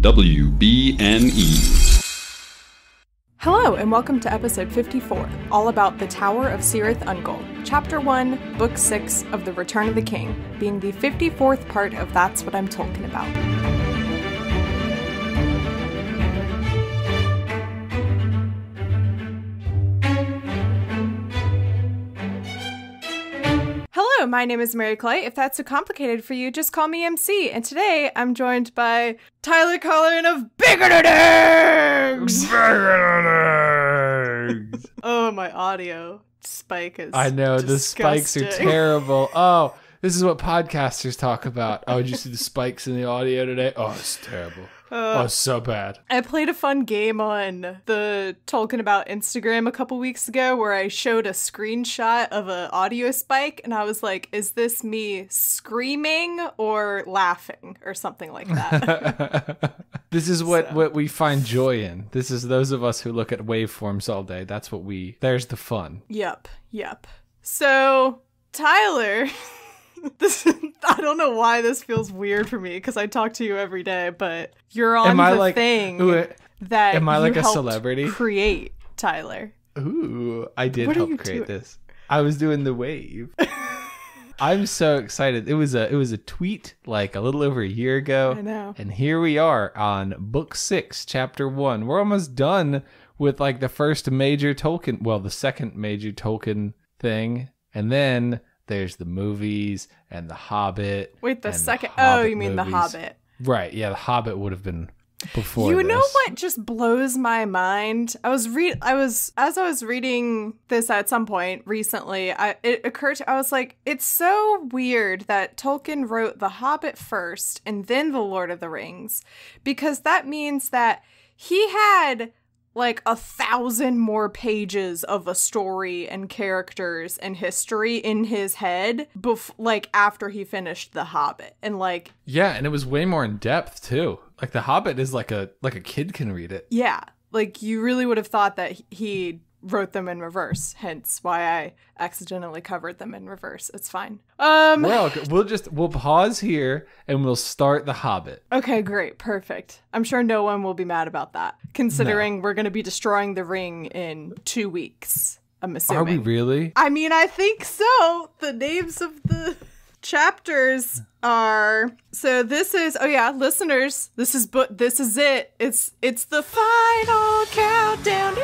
WBNE. Hello, and welcome to episode 54, all about the Tower of Cirith Ungol, Chapter 1, Book 6 of The Return of the King, being the 54th part of That's What I'm Tolkien About. My name is Mary Clay. If that's too complicated for you, just call me MC. And today I'm joined by Tyler Carlin of Bigoted Eggs. oh, my audio spike is. I know the spikes are terrible. Oh, this is what podcasters talk about. Oh, did you see the spikes in the audio today? Oh, it's terrible. Oh, uh, so bad. I played a fun game on the Tolkien About Instagram a couple weeks ago where I showed a screenshot of an audio spike and I was like, is this me screaming or laughing or something like that? This is what So. what we find joy in. This is those of us who look at waveforms all day. That's what we. There's the fun. yep, yep. So, Tyler. This, I don't know why this feels weird for me because I talk to you every day, but you're on Am I the like- thing Ooh, eh, that am I you like a celebrity? Create Tyler. Ooh, I did What help create doing? this. I was doing the wave. I'm so excited. It was a it was a tweet like a little over a year ago. I know. And here we are on book 6, chapter 1. We're almost done with like the first major Tolkien, well, the second major Tolkien thing. And then there's the movies and the Hobbit. Wait, the second. oh, you mean movies. the Hobbit? Right. Yeah, the Hobbit would have been before you know what just blows my mind? I was read I was as I was reading this at some point recently, I it occurred to I was like, it's so weird that Tolkien wrote The Hobbit first and then The Lord of the Rings because that means that he had like a thousand more pages of a story and characters and history in his head bef- like after he finished The Hobbit and like Yeah, and it was way more in depth too. Like the Hobbit is like a like a kid can read it. Yeah, like you really would have thought that he wrote them in reverse. Hence why I accidentally covered them in reverse. It's fine. Um. Well, we'll just we'll pause here and we'll start the Hobbit. Okay, great, perfect. I'm sure no one will be mad about that, considering we're going to be destroying the ring in two weeks. I'm assuming. Are we really? I mean, I think so. The names of the chapters are so this is oh yeah listeners this is but this is it. It's it's the final countdown.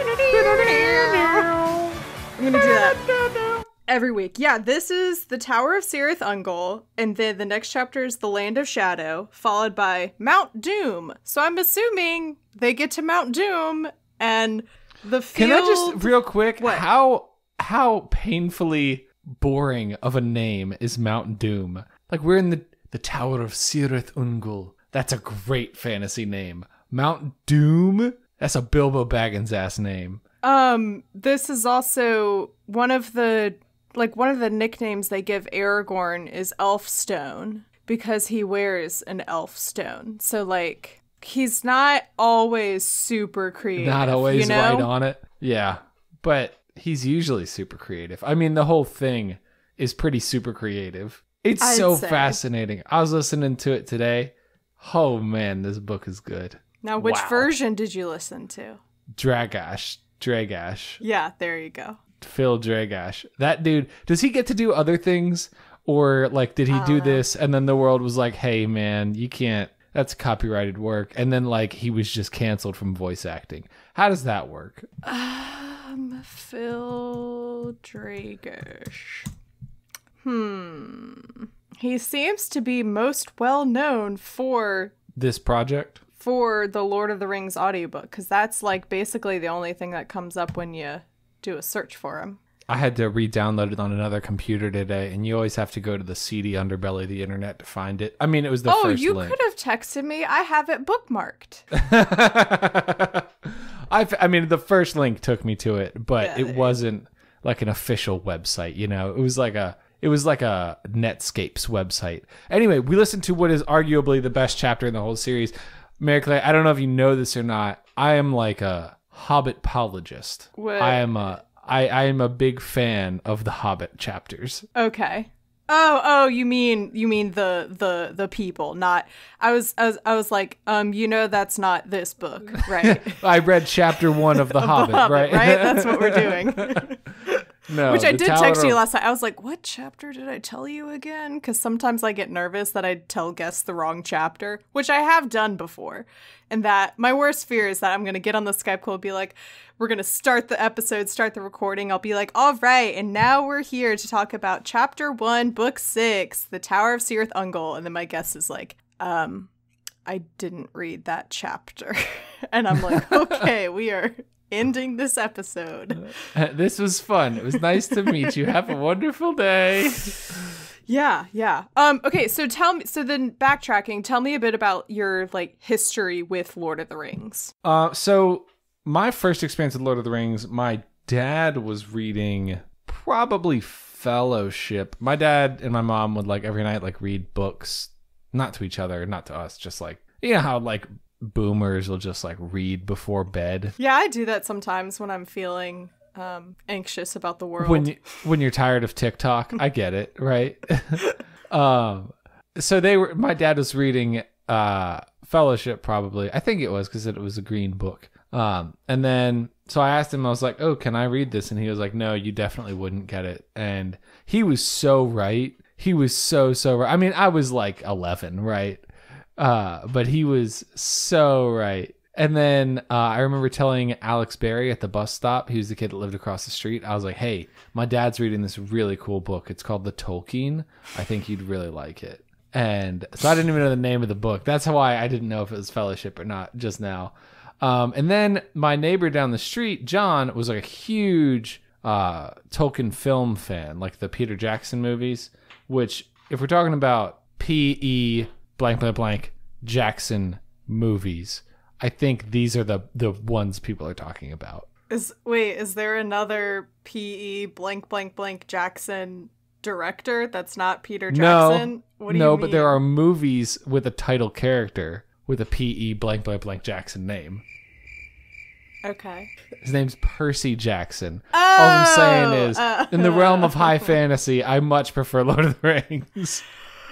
I'm gonna do that. Every week. Yeah this is the tower of cirith ungol and then the next chapter is the land of shadow followed by mount doom. So i'm assuming they get to mount doom and the field Can I just real quick What? how how painfully boring of a name is Mount Doom? Like we're in the the Tower of Cirith Ungol. That's a great fantasy name. Mount Doom? That's a Bilbo Baggins ass name. Um, this is also one of the like one of the nicknames they give Aragorn is Elfstone because he wears an elf stone. So like he's not always super creative. Not always you know? right on it. Yeah. But he's usually super creative. I mean, the whole thing is pretty super creative. It's I'd so say. fascinating. I was listening to it today. Oh man, this book is good. Now, which Wow. version did you listen to? Dragash. Dragash. Yeah, there you go. Phil Dragash. That dude, does he get to do other things? Or like did he do uh. this and then the world was like, "Hey man, you can't that's copyrighted work." And then like he was just canceled from voice acting. How does that work? Uh, Um, Phil Dragash. Hmm. He seems to be most well known for This project? for the Lord of the Rings audiobook because that's like basically the only thing that comes up when you do a search for him. I had to re-download it on another computer today, and you always have to go to the seedy underbelly of the internet to find it. I mean, it was the oh, first you link. could have texted me. I have it bookmarked. I, I mean, the first link took me to it, but Yeah, it wasn't like an official website. You know, it was like a it was like a Netscape's website. Anyway, we listened to what is arguably the best chapter in the whole series. Mary Clay, I don't know if you know this or not. I am like a Hobbitologist. What? I am a I, I am a big fan of the Hobbit chapters. Okay. Oh, oh, you mean you mean the the the people, not I was I was I was like, um, you know that's not this book, right? I read chapter one of The Hobbit, Hobbit, right? right? That's what we're doing. no, Which I did text you last night. I was like, what chapter did I tell you again? Because sometimes I get nervous that I tell guests the wrong chapter, which I have done before. And that my worst fear is that I'm going to get on the Skype call and be like, we're going to start the episode, start the recording. I'll be like, all right, and now we're here to talk about chapter one, book six, The Tower of Cirith Ungol. And then my guest is like, um, I didn't read that chapter. and I'm like, okay, we are ending this episode. this was fun. It was nice to meet you. Have a wonderful day. Yeah, yeah. Um okay, so tell me so then backtracking, tell me a bit about your like history with Lord of the Rings. Uh, so my first experience with Lord of the Rings, my dad was reading probably Fellowship. My dad and my mom would like every night like read books, not to each other, not to us, just like you know how like boomers will just like read before bed Yeah, I do that sometimes when I'm feeling um anxious about the world. when you, when you're tired of TikTok. I get it, right? um, so they were. My dad was reading uh Fellowship, probably. I think it was because it was a green book. Um, and then so I asked him. I was like, "Oh, can I read this?" And he was like, "No, you definitely wouldn't get it." And he was so right. He was so so right. I mean, I was like 11, right? Uh, but he was so right. And then uh, I remember telling Alex Berry at the bus stop, he was the kid that lived across the street. I was like, "Hey, my dad's reading this really cool book. It's called The Tolkien. I think you'd really like it." And so I didn't even know the name of the book. That's why I didn't know if it was Fellowship or not just now. Um, and then my neighbor down the street, John, was like a huge uh, Tolkien film fan, like the Peter Jackson movies. Which, if we're talking about P E blank blank blank Jackson movies, I think these are the the ones people are talking about. is wait, is there another PE blank blank blank Jackson director that's not Peter Jackson? No, what do no, but there are movies with a title character with a P E blank blank blank Jackson name. Okay. His name's Percy Jackson. Oh, All I'm saying Oh, is, uh, in the realm of high fantasy, I much prefer Lord of the Rings.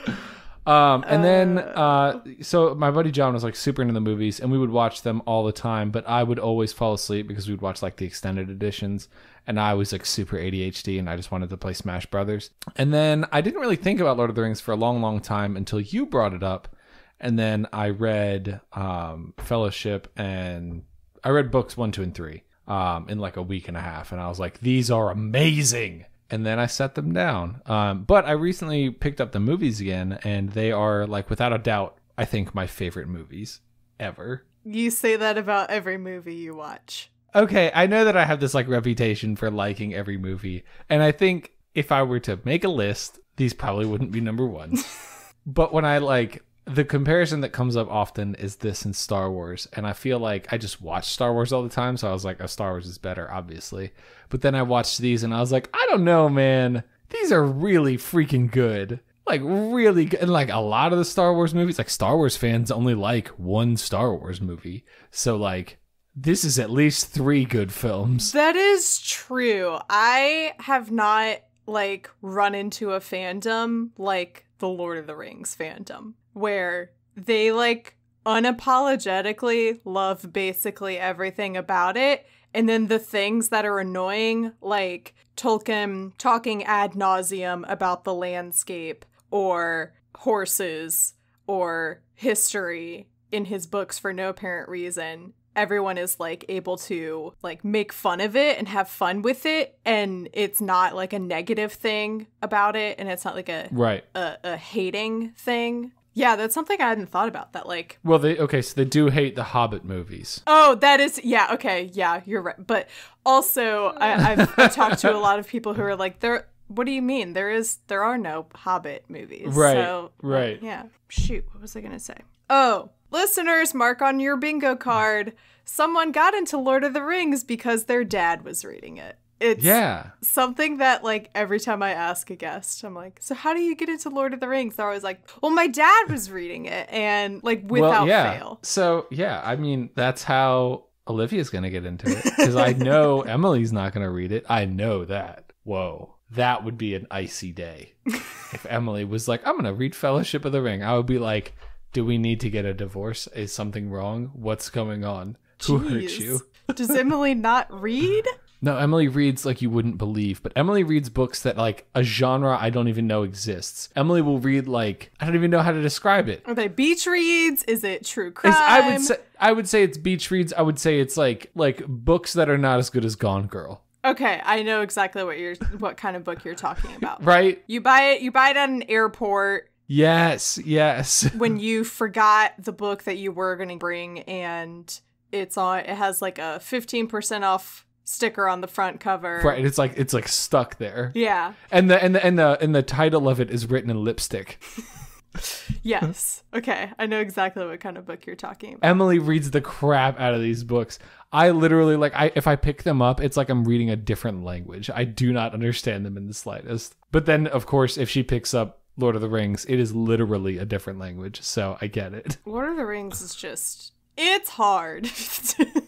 Um, and then, uh, so my buddy John was like super into the movies, and we would watch them all the time. But I would always fall asleep because we'd watch like the extended editions, and I was like super ADHD, and I just wanted to play Smash Brothers. And then I didn't really think about Lord of the Rings for a long, long time until you brought it up, and then I read um, Fellowship and I read books one, two, and three um, in like a week and a half, and I was like, these are amazing. And then I set them down. Um, but I recently picked up the movies again, and they are like without a doubt, I think my favorite movies ever. You say that about every movie you watch. Okay, I know that I have this like reputation for liking every movie, and I think if I were to make a list, these probably wouldn't be number one. but when I like the comparison that comes up often is this in Star Wars, and I feel like I just watch Star Wars all the time, so I was like, oh, Star Wars is better, obviously. But then I watched these, and I was like, I don't know, man. These are really freaking good. Like really good. And like a lot of the Star Wars movies, like Star Wars fans only like one Star Wars movie. So like this is at least three good films. That is true. I have not like run into a fandom like the Lord of the Rings fandom where they like unapologetically love basically everything about it. And then the things that are annoying like Tolkien talking ad nauseum about the landscape or horses or history in his books for no apparent reason everyone is like able to like make fun of it and have fun with it. And it's not like a negative thing about it and it's not like a Right. a, a hating thing yeah that's something i hadn't thought about that like Well, they okay, so they do hate the Hobbit movies. oh that is yeah okay yeah you're right but also I, I've, talked to a lot of people who are like there what do you mean? There is there are no hobbit movies. Right, so, right. yeah shoot what was i gonna say? Oh listeners mark on your bingo card. Someone got into lord of the rings because their dad was reading it it's Yeah. something that like every time I ask a guest, I'm like, so how do you get into Lord of the Rings? They're always like, well, my dad was reading it, and like without well, yeah. fail. So yeah, I mean that's how Olivia's gonna get into it because I know Emily's not gonna read it. I know that. Whoa, that would be an icy day. if Emily was like, I'm gonna read Fellowship of the Ring, I would be like, Do we need to get a divorce? Is something wrong? What's going on? Who hurt you? Does Emily not read? No, Emily reads like you wouldn't believe, but Emily reads books that like a genre I don't even know exists. Emily will read like I don't even know how to describe it. Are they beach reads? Is it true crime? It's- I would say I would say it's beach reads. I would say it's like like books that are not as good as Gone Girl, Okay, I know exactly what you're what kind of book you're talking about. right? You buy it you buy it at an airport Yes, yes. when you forgot the book that you were going to bring and it's on it has like a 15% off sticker on the front cover. Right, it's like it's like stuck there, Yeah. and the and the and the and the title of it is written in lipstick. Yes. Okay. I know exactly what kind of book you're talking about. Emily reads the crap out of these books. I literally like I if I pick them up, it's like I'm reading a different language. I do not understand them in the slightest. But then of course, if she picks up Lord of the Rings, it is literally a different language. So I get it. Lord of the Rings is just it's hard.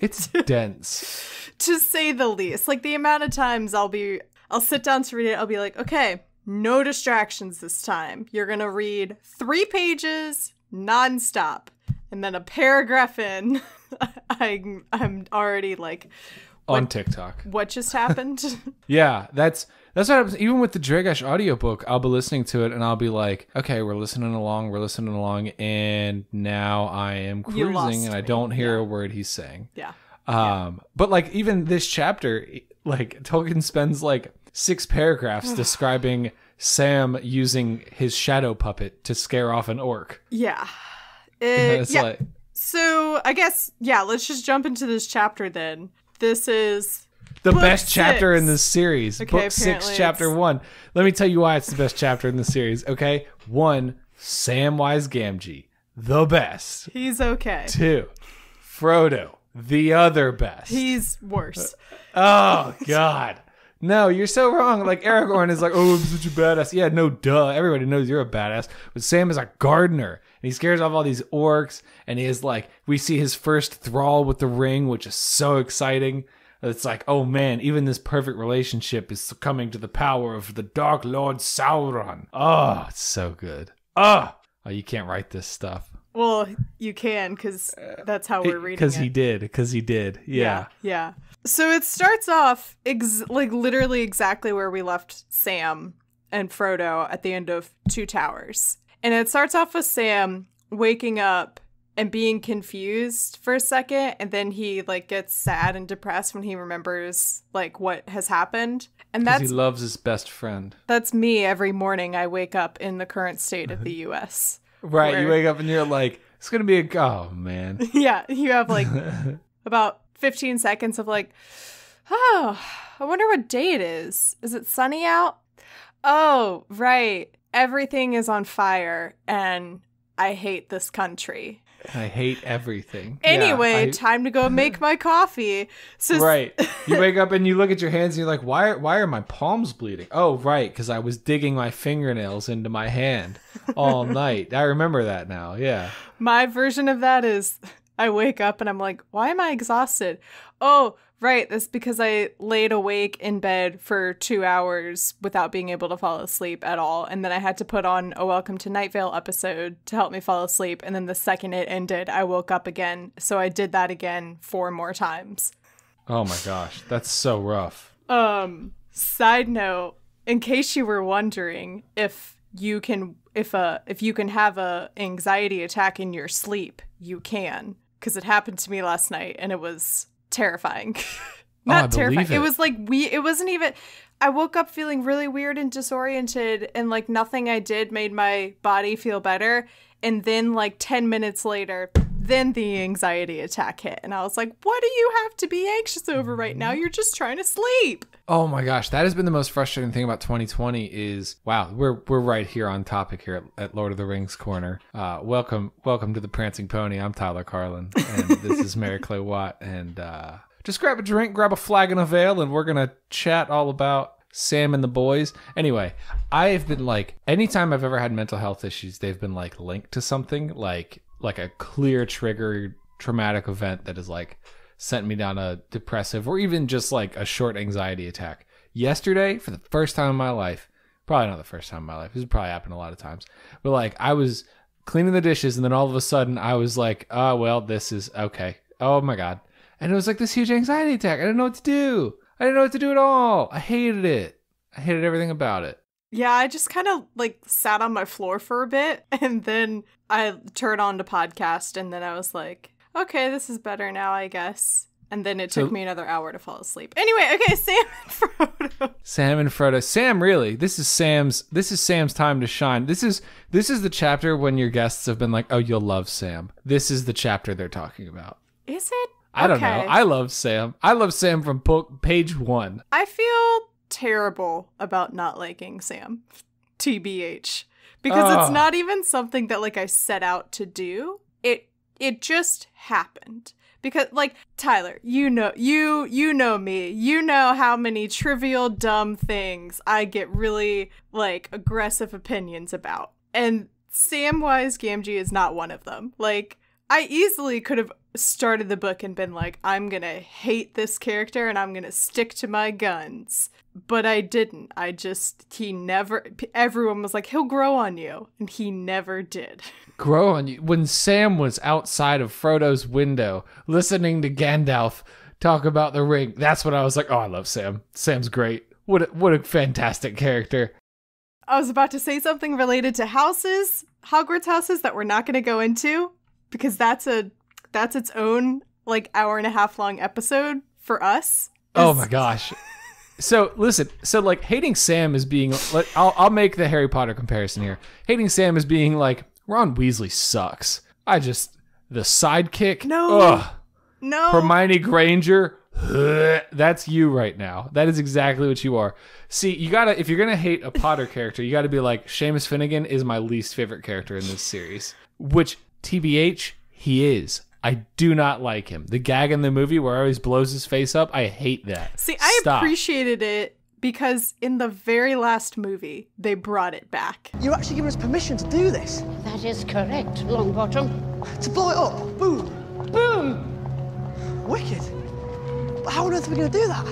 It's dense. to say the least. Like the amount of times I'll be I'll sit down to read it, I'll be like, okay, no distractions this time. You're gonna read three pages nonstop. And then a paragraph in, I I'm already like, on TikTok. what just happened? Yeah, that's that's what happens. Even with the Dragash audiobook, I'll be listening to it and I'll be like, okay, we're listening along, we're listening along, and now I am cruising and I don't hear Yeah. a word he's saying. yeah. Um, but like even this chapter, like Tolkien spends like six paragraphs describing Sam using his shadow puppet to scare off an orc. Yeah. It, it's yeah. like so I guess yeah, let's just jump into this chapter then. This is the Book best chapter in six. this series. Okay, Book six, chapter it's- one. Let me tell you why it's the best chapter in the series. Okay, one, Samwise Gamgee, the best. he's okay. Two, Frodo, the other best. He's worse. Uh, oh God. No, you're so wrong. Like Aragorn is like, oh, I'm such a badass. Yeah, no, duh. Everybody knows you're a badass. But Sam is a gardener, and he scares off all these orcs. And he is like, we see his first thrall with the ring, which is so exciting. It's like, oh man, even this perfect relationship is succumbing to the power of the Dark Lord Sauron. Oh, it's so good. Oh, oh, you can't write this stuff Well, you can because that's how we're eh, reading because he did. Because he did. yeah. yeah. So it starts off ex- like literally exactly where we left Sam and Frodo at the end of Two Towers. And it starts off with Sam waking up and being confused for a second and then he like gets sad and depressed when he remembers like what has happened. And that's he loves his best friend. that's me every morning I wake up in the current state of the US. Right, you wake up and you're like, it's gonna be a oh man. yeah, you have like about 15 seconds of like, oh, I wonder what day it is. Is it sunny out? Oh, right. Everything is on fire and I hate this country. I hate everything. Yeah, Anyway, I- time to go make my coffee. So right. You wake up and you look at your hands and you're like, why are why are my palms bleeding? Oh, right, because I was digging my fingernails into my hand all night. I remember that now. Yeah. my version of that is I wake up and I'm like, why am I exhausted? Oh, right. That's because I laid awake in bed for two hours without being able to fall asleep at all. And then I had to put on a Welcome to Night Vale episode to help me fall asleep. And then the second it ended, I woke up again. So I did that again four more times. Oh my gosh, that's so rough. Um, side note, in case you were wondering if you can if a if you can have a anxiety attack in your sleep, you can. Cause it happened to me last night and it was terrifying. Oh, Not terrifying. It. it. was like we it wasn't even I woke up feeling really weird and disoriented and like nothing I did made my body feel better. And then like 10 minutes later, then the anxiety attack hit. And I was like, what do you have to be anxious over right now? You're just trying to sleep. Oh my gosh, that has been the most frustrating thing about 2020 is wow, we're we're right here on topic here at, at Lord of the Rings corner. Uh, welcome welcome to the Prancing Pony. I'm Tyler Carlin and this is Mary Clay Watt and uh, just grab a drink, grab a flagon of ale and we're to chat all about Sam and the boys. Anyway, I've been like anytime I've ever had mental health issues, they've been like linked to something like like a clear trigger traumatic event that is like sent me down a depressive or even just like a short anxiety attack. yesterday for the first time in my life. Probably not the first time in my life. This has probably happened a lot of times. But like I was cleaning the dishes and then all of a sudden I was like, oh well, this is okay. Oh my god. And it was like this huge anxiety attack. I didn't know what to do. I didn't know what to do at all. I hated it. I hated everything about it. Yeah, I just kind of like sat on my floor for a bit and then I turned on to podcast and then I was like, okay, this is better now, I guess. And then it took So- me another hour to fall asleep. Anyway, okay, Sam and Frodo. Sam and Frodo. Sam, really? This is Sam's. This is Sam's time to shine. This is this is the chapter when your guests have been like, "Oh, you'll love Sam." This is the chapter they're talking about. Is it? I don't know. I love Sam. I love Sam from book page one. I feel terrible about not liking Sam. TBH. Because Ugh. it's ah. not even something that like I set out to do. It it just happened. Because like Tyler, you know you you know me. You know how many trivial dumb things I get really like aggressive opinions about. And Samwise Gamgee is not one of them. Like I easily could have started the book and been like, I'm gonna hate this character and I'm gonna stick to my guns. But I didn't. I just, he never, everyone was like, he'll grow on you. And he never did. Grow on you. When Sam was outside of Frodo's window listening to Gandalf talk about the ring, that's when I was like, "Oh, I love Sam. Sam's great. What a, what a fantastic character." I was about to say something related to houses, Hogwarts houses that we're not gonna go into because that's a, that's its own like hour and a half long episode for us. Oh my gosh. So listen, so like hating Sam is being like I'll I'll make the Harry Potter comparison here. Hating Sam is being like Ron Weasley sucks. I just the sidekick. No. Ugh. No. Hermione Granger. That's you right now. That is exactly what you are. See, you gotta if you're gonna hate a Potter character, you gotta be like Seamus Finnigan is my least favorite character in this series. Which TBH he is. I do not like him. The gag in the movie where he always blows his face up, I hate that. See, I Stop. appreciated it because in the very last movie, they brought it back. You're actually giving us permission to do this? That is correct, Longbottom. To blow it up? Boom! Boom! Wicked. But how on earth are we going to do that?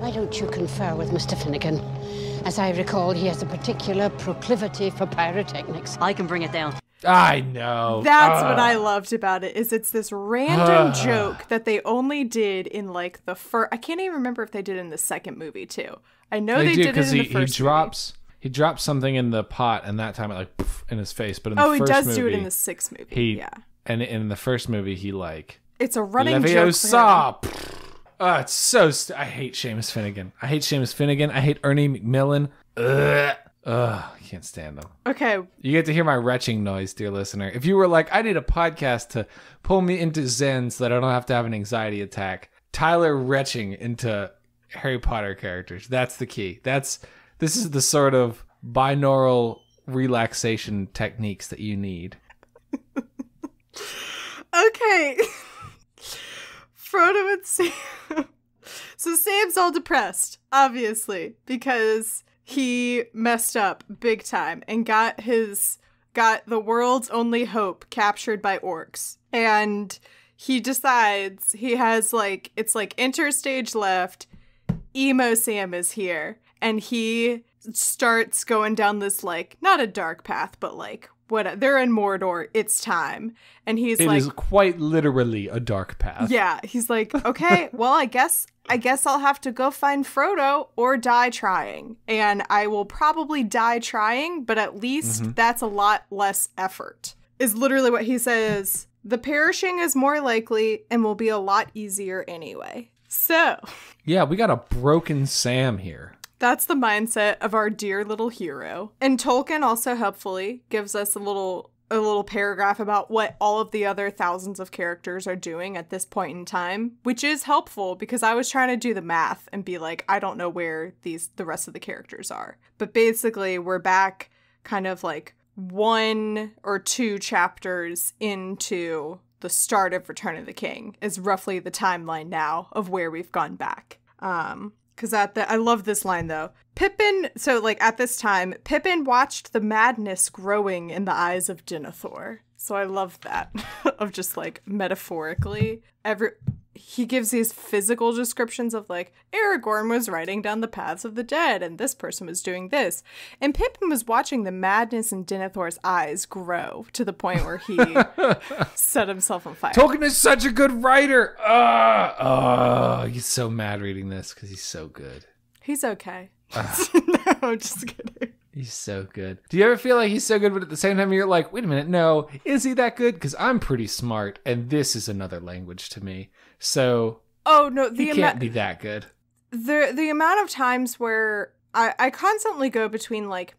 Why don't you confer with Mr. Finnigan? As I recall, he has a particular proclivity for pyrotechnics. I can bring it down. I know. That's Ugh. what I loved about it. Is it's this random joke that they only did in like the first. I can't even remember if they did in the second movie too. I know They, they, do did it because in he, the first he drops he drops something in the pot and that time it like poof, in his face. But in Movie. the Oh, he does movie, do it in the sixth movie. he yeah, and in the first movie he like it's a running joke. Leviosa. Oh, it's so. St- I hate Seamus Finnigan. I hate Seamus Finnigan. I hate Ernie Macmillan. Ugh. Ugh. I can't stand them. Okay, You get to hear my retching noise, dear listener. If you were like, I need a podcast to pull me into Zen so that I don't have to have an anxiety attack, Tyler retching into Harry Potter characters. That's the key. That's this is the sort of binaural relaxation techniques that you need. okay. Frodo and Sam. so Sam's all depressed, obviously, because he messed up big time and got his got the world's only hope captured by orcs. And he decides he has like it's like interstage left. Emo Sam is here and he starts going down this like not a dark path but like what they're in Mordor it's time and he's It like is quite literally a dark path. yeah, he's like, okay, well, I guess I guess I'll have to go find Frodo or die trying. And I will probably die trying, but at least mm-hmm. that's a lot less effort. Is literally what he says. The perishing is more likely and will be a lot easier anyway. So, Yeah, we got a broken Sam here. that's the mindset of our dear little hero. And Tolkien also helpfully gives us a little a little paragraph about what all of the other thousands of characters are doing at this point in time, which is helpful because I was trying to do the math and be like, I don't know where these the rest of the characters are. But basically, we're back kind of like one or two chapters into the start of Return of the King is roughly the timeline now of where we've gone back. Um, because at the I love this line though. Pippin, so like at this time, Pippin watched the madness growing in the eyes of Denethor. So I love that of just like metaphorically every he gives these physical descriptions of like Aragorn was riding down the paths of the dead and this person was doing this. And Pippin was watching the madness in Denethor's eyes grow to the point where he set himself on fire. Tolkien is such a good writer. Ah, oh, he's so mad reading this because he's so good. He's okay. Ah. no, I'm just kidding. He's so good. Do you ever feel like he's so good, but at the same time you're like, wait a minute, no, is he that good? Because I'm pretty smart, and this is another language to me. So Oh no, the he the can't be that good. the the amount of times where I, I constantly go between like,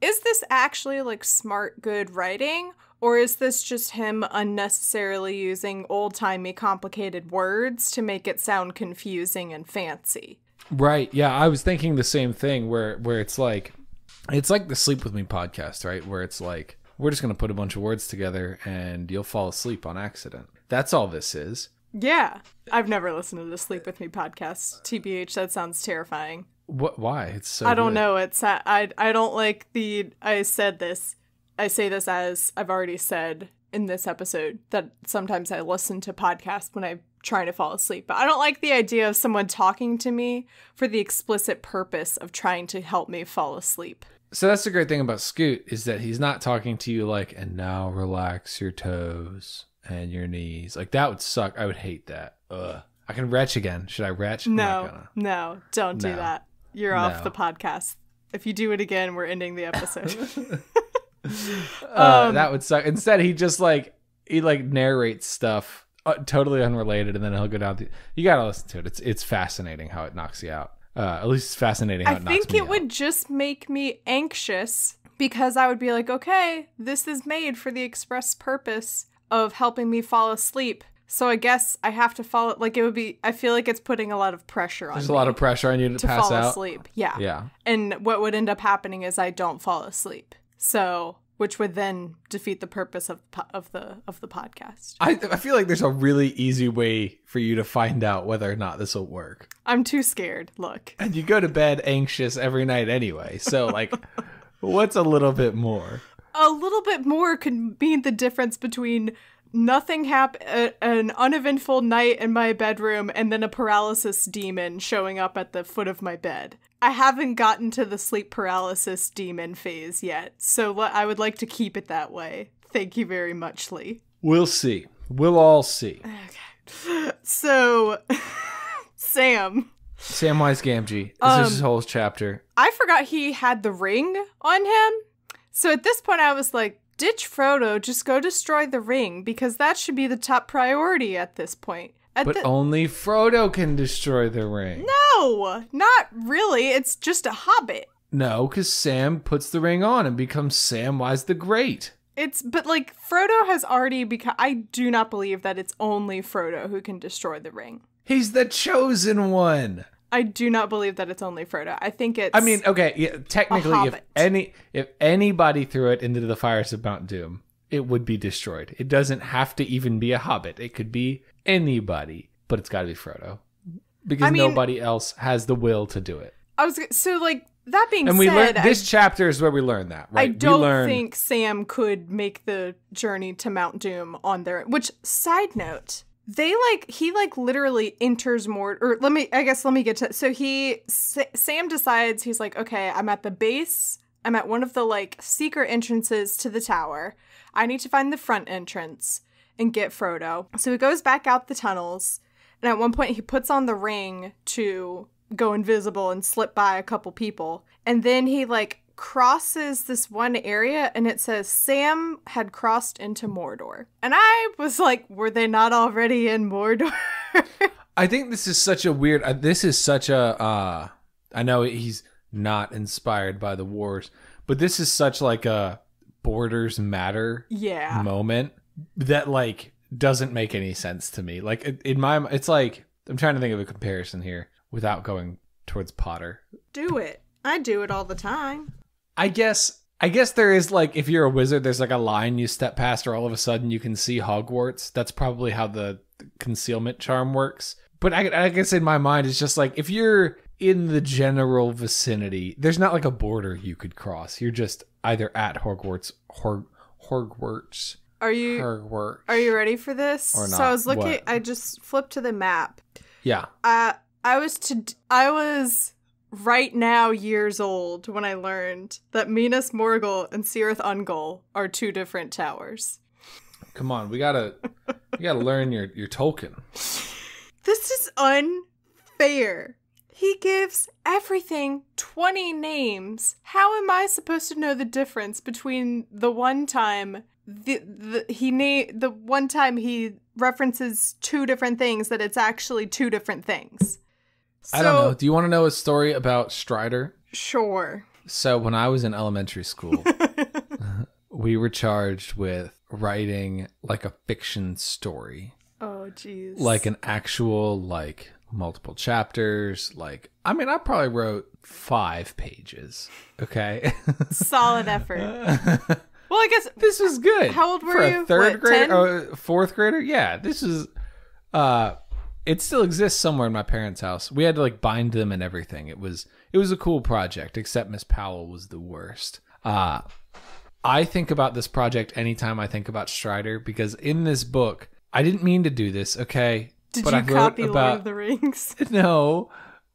is this actually like smart, good writing? Or is this just him unnecessarily using old timey complicated words to make it sound confusing and fancy? Right. Yeah, I was thinking the same thing where where it's like it's like the Sleep With Me podcast, right? Where it's like we're just going to put a bunch of words together and you'll fall asleep on accident. That's all this is. Yeah. I've never listened to the Sleep With Me podcast. TBH, that sounds terrifying. What why? It's so I don't good. know. It's I I don't like the I said this. I say this as I've already said in this episode that sometimes I listen to podcasts when I'm trying to fall asleep. But I don't like the idea of someone talking to me for the explicit purpose of trying to help me fall asleep. So that's the great thing about Scoot is that he's not talking to you like, and now relax your toes and your knees. Like that would suck. I would hate that. Ugh. I can retch again. Should I retch? No, no, don't do that. You're No. off the podcast. If you do it again, we're ending the episode. Uh, Um, that would suck. Instead, he just like he like narrates stuff uh, totally unrelated, and then he'll go down. The, you gotta listen to it. It's it's fascinating how it knocks you out. Uh, at least it's fascinating how I it knocks think it out. would just make me anxious because I would be like, okay, this is made for the express purpose of helping me fall asleep. So I guess I have to fall. Like it would be. I feel like it's putting a lot of pressure on There's me a lot of pressure on you to, to pass fall out. asleep. Yeah. Yeah. And what would end up happening is I don't fall asleep. So which would then defeat the purpose of of the of the podcast. I I feel like there's a really easy way for you to find out whether or not this will work. I'm too scared. Look. And you go to bed anxious every night anyway. So like what's a little bit more? a little bit more could mean the difference between nothing hap- a- an uneventful night in my bedroom and then a paralysis demon showing up at the foot of my bed. I haven't gotten to the sleep paralysis demon phase yet, so I would like to keep it that way. Thank you very much, Lee. We'll see. We'll all see. Okay. So, Sam, Samwise Gamgee. This Um, is his whole chapter. I forgot he had the ring on him. So at this point, I was like, ditch Frodo, just go destroy the ring because that should be the top priority at this point. At But the- only Frodo can destroy the ring. no, not really. It's just a hobbit. No, because Sam puts the ring on and becomes Samwise the Great. It's but like Frodo has already become. I do not believe that it's only Frodo who can destroy the ring. He's the chosen one. I do not believe that it's only Frodo. I think it's. I mean, okay, yeah, technically, if any if anybody threw it into the fires of Mount Doom, it would be destroyed. It doesn't have to even be a hobbit. It could be anybody, but it's got to be Frodo because I mean- nobody else has the will to do it. I was so like that being And we said. learned I- this chapter is where we learn that, right? I don't learn, think Sam could make the journey to Mount Doom on their. Which side note, they like he like literally enters more. Or let me, I guess, let me get to. So he Sa- Sam decides he's like, okay, I'm at the base. I'm at one of the like secret entrances to the tower. I need to find the front entrance and get Frodo. So he goes back out the tunnels, and at one point he puts on the ring to go invisible and slip by a couple people. And then he like crosses this one area and it says Sam had crossed into Mordor. And I was like, were they not already in Mordor? I think this is such a weird. Uh, this is such a. Uh, I know he's not inspired by the wars, but this is such like a borders matter yeah. moment that like doesn't make any sense to me. Like in my, it's like I'm trying to think of a comparison here without going towards Potter. Do it. I do it all the time. I guess. I guess there is like if you're a wizard, there's like a line you step past, or all of a sudden you can see Hogwarts. That's probably how the concealment charm works. But I, I guess in my mind, it's just like if you're in the general vicinity, there's not like a border you could cross. You're just either at Hogwarts, Hog, Hogwarts, Are you work. are you ready for this? Or not. So. I was looking. What? I just flipped to the map. Yeah. Uh, I was to. I was right now years old when I learned that Minas Morgul and Cirith Ungol are two different towers. Come on, we gotta you gotta learn your your Tolkien. This is unfair. He gives everything 20 names. How am I supposed to know the difference between the one time the, the he na- the one time he references two different things that it's actually two different things? I don't know. Do you want to know a story about Strider? Sure. So when I was in elementary school, we were charged with writing like a fiction story. Oh jeez. Like an actual like multiple chapters, like I mean I probably wrote 5 pages. Okay? solid effort. Well, I guess this was good. How old were For you? A third What, grader, 10? oh, fourth grader? Yeah, this is. Uh, it still exists somewhere in my parents' house. We had to like bind them and everything. It was it was a cool project. Except Miss Powell was the worst. Uh I think about this project anytime I think about Strider because in this book, I didn't mean to do this. Okay, did but you I copy about Lord of the Rings? no,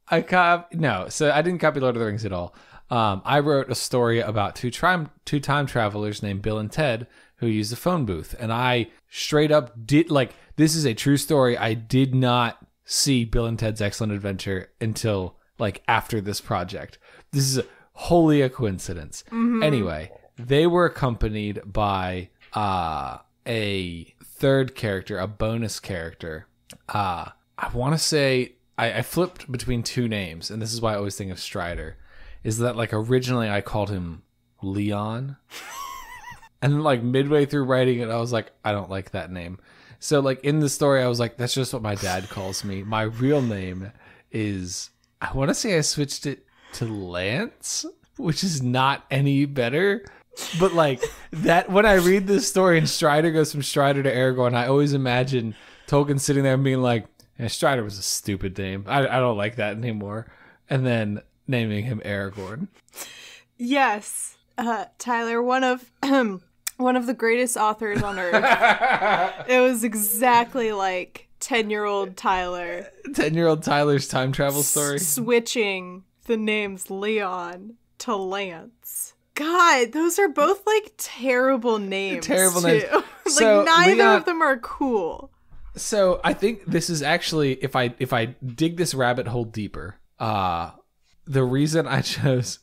I cop no. So I didn't copy Lord of the Rings at all. Um, I wrote a story about two time two time travelers named Bill and Ted who use a phone booth, and I straight up did like this is a true story. I did not see Bill and Ted's Excellent Adventure until like after this project. This is wholly a coincidence. Anyway, they were accompanied by uh, a third character, a bonus character. Uh, I want to say I, I flipped between two names, and this is why I always think of Strider. Is that like originally I called him Leon, and like midway through writing it, I was like, I don't like that name. So like in the story, I was like, that's just what my dad calls me. My real name is I want to say I switched it to Lance, which is not any better. But like that, when I read this story and Strider goes from Strider to Aragorn, I always imagine Tolkien sitting there and being like, yeah, Strider was a stupid name. I, I don't like that anymore. And then naming him Aragorn. Yes, uh, Tyler, one of one of the greatest authors on earth. it was exactly like ten-year-old Tyler 10 year old Tyler's time travel story. switching the names Leon to Lance. God, those are both like terrible names. Terrible too. names. like So, neither Leon- of them are cool. So I think this is actually if I if I dig this rabbit hole deeper, uh the reason I chose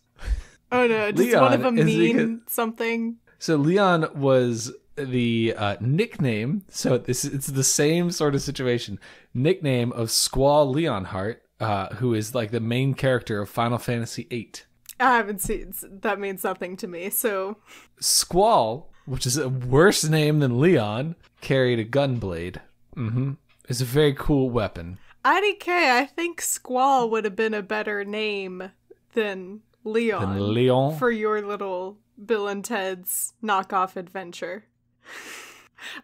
Oh no, does one of them mean something? so Leon was the uh, nickname. So this it's the same sort of situation. Nickname of Squall Leonhart, uh, who is like the main character of Final Fantasy VIII. I haven't seen that means nothing to me. So Squall, which is a worse name than Leon, carried a gunblade. Mm-hmm. It's a very cool weapon. IDK, I think Squall would have been a better name than Leon Than Leon. for your little Bill and Ted's knockoff adventure.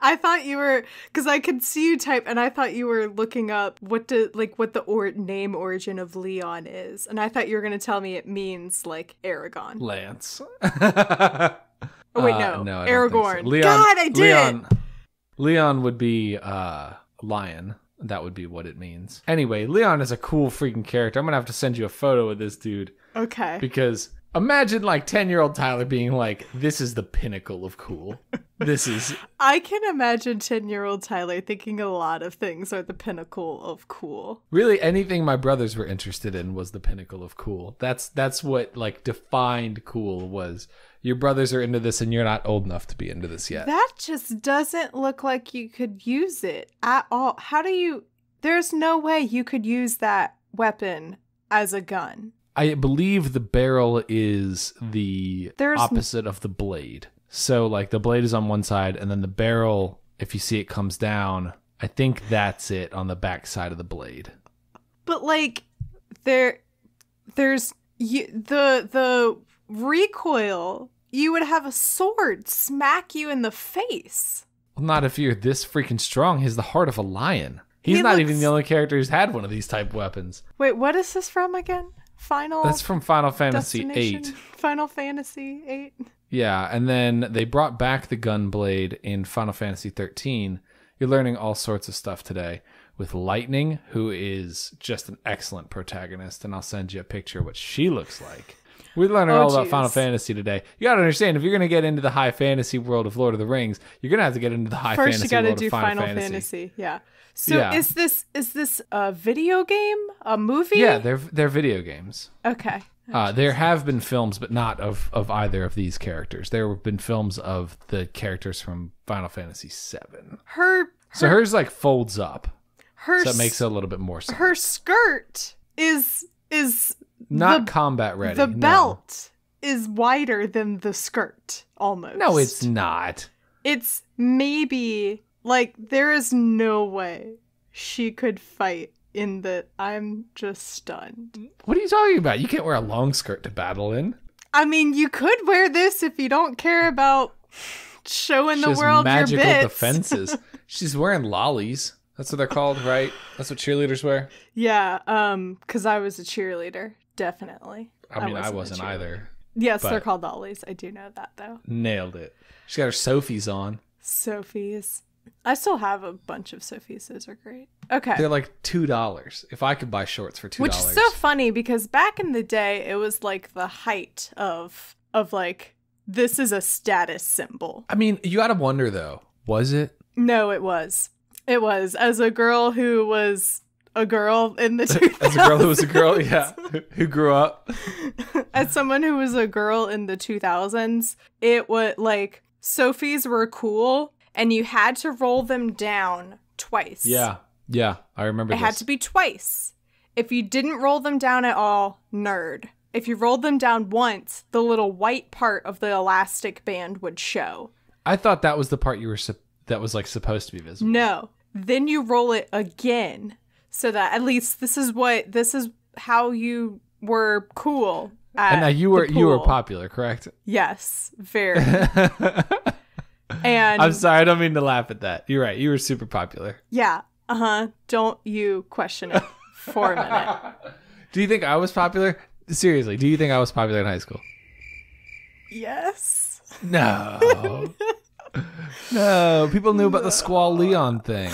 I thought you were because I could see you type, and I thought you were looking up what do like what the or- name origin of Leon is, and I thought you were gonna tell me it means like Aragon. Lance. Oh wait, Uh, no, I so. Aragorn. Leon, God, I did Leon, Leon would be uh, lion. That would be what it means. Anyway, Leon is a cool freaking character. I'm gonna have to send you a photo of this dude. Okay. because imagine like 10 year old Tyler being like, "This is the pinnacle of cool. This is I can imagine 10 year old Tyler thinking a lot of things are the pinnacle of cool. really anything my brothers were interested in was the pinnacle of cool. That's that's what like defined cool was. Your brothers are into this and you're not old enough to be into this yet. That just doesn't look like you could use it at all. How do you. There's no way you could use that weapon as a gun. I believe the barrel is the There's- opposite of the blade. So like the blade is on one side and then the barrel, if you see it comes down, I think that's it on the back side of the blade. But like there there's you, the the recoil you would have a sword smack you in the face. Well, not if you're this freaking strong. He's the heart of a lion. He's He not even the only character who's had one of these type weapons. Wait, what is this from again? Final That's from Final Fantasy? VIII. Final Fantasy 8. Yeah, and then they brought back the Gunblade in Final Fantasy 13. You're learning all sorts of stuff today with Lightning, who is just an excellent protagonist, and I'll send you a picture of what she looks like. We're learning Oh, all about. Final Fantasy today. You gotta understand, if you're gonna get into the high fantasy world of Lord of the Rings, you're gonna have to get into the high First, fantasy you got to world do of Final, Final Fantasy. Fantasy. Yeah. So Yeah. is this is this a video game? A movie? Yeah, they're they're video games. Okay. Uh, there have been films, but not of, of either of these characters. There have been films of the characters from Final Fantasy VII. Her So hers like folds up, her so s- makes it a little bit more sense. her skirt is is Not the, combat ready. the no. belt is wider than the skirt almost. No, it's not. it's maybe like there is no way she could fight in that I'm just stunned. What are you talking about? You can't wear a long skirt to battle in. I mean, you could wear this if you don't care about showing She the world magical your bits. defenses. She's wearing lollies. That's what they're called, right? That's what cheerleaders wear. Yeah, um, because I was a cheerleader, definitely. I mean, I wasn't cheerleader. either. Yes, they're called lollies. I do know that though. Nailed it. She's got her Soffes on. Soffes. I still have a bunch of Soffes. Those are great. Okay. They're like two dollars. If I could buy shorts for two Which is so funny because back in the day it was like the height of of like this is a status symbol. I mean, you gotta wonder though. Was it? No, it was. It was as a girl who was a girl in the 2000s. As a girl who was a girl, yeah, who- who grew up. as someone who was a girl in the 2000s, it was like Soffes were cool and you had to roll them down twice. Yeah, yeah, I remember. It had to be twice. If you didn't roll them down at all, nerd. If you rolled them down once, the little white part of the elastic band would show. I thought that was the part you were sup- that was like supposed to be visible. No. Then you roll it again so that at least this is what this is how you were cool. At And now you were you were popular, correct? Yes, very. and I'm sorry, I don't mean to laugh at that. You're right. You were super popular. yeah, uh huh. Don't you question it for a minute. Do you think I was popular? Seriously, do you think I was popular in high school? Yes. No. no, people knew about the Squall Leon thing.